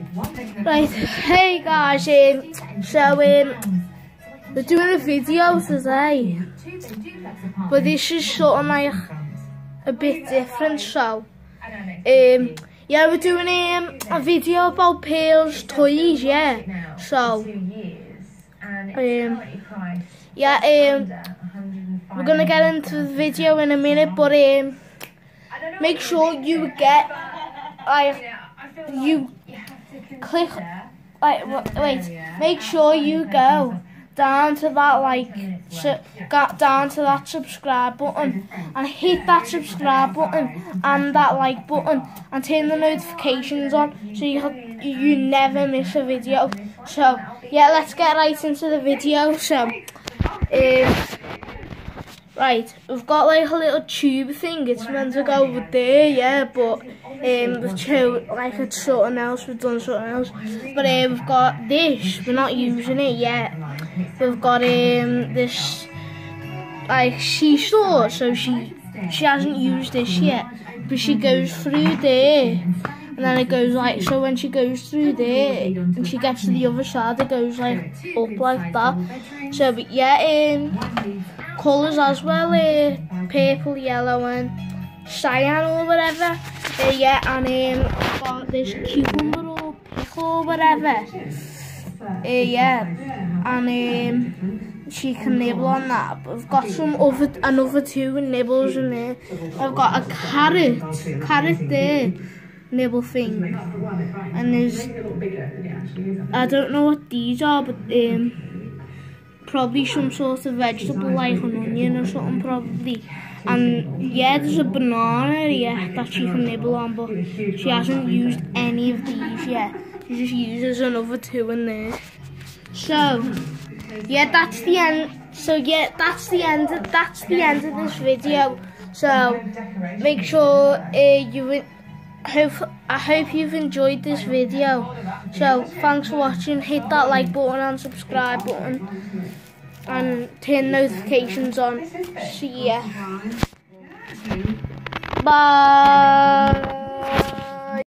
Right, hey guys, um, so um, we're doing a video today, but this is sort of like a bit different, so um, yeah, we're doing um, a video about Pearl's toys, yeah, so um, yeah, um, we're gonna get into the video in a minute, but um, make sure you get, like, you click, wait, wait, make sure you go down to that like, got down to that subscribe button and hit that subscribe button and that like button and turn the notifications on so you, you never miss a video. So, yeah, let's get right into the video. So, um, Right, we've got like a little tube thing, it's meant to go over there, yeah, but um, we've chose, like it's something else, we've done something else. But uh, we've got this, we're not using it yet. We've got um, this, like, she saw, so she, she hasn't used this yet. But she goes through there, and then it goes like, so when she goes through there, and she gets to the other side, it goes like, up like that. So, but yeah, um, colours as well, uh, purple, yellow and cyan or whatever. Uh, yeah, and um, got this cucumber or pickle or whatever. Uh, yeah, and um, she can nibble on that. But I've got some other, another two nibbles in there. I've got a carrot, carrot there, nibble thing. And there's, I don't know what these are, but um, probably some sort of vegetable like an onion or something probably. And yeah, there's a banana yeah, that she can nibble on, but she hasn't used any of these yet. She just uses another two in there. So, yeah, that's the end. So yeah, that's the end. Of, that's the end of this video. So make sure uh, you hope I hope you've enjoyed this video. So thanks for watching. Hit that like button and subscribe button and turn notifications on. See ya. Bye.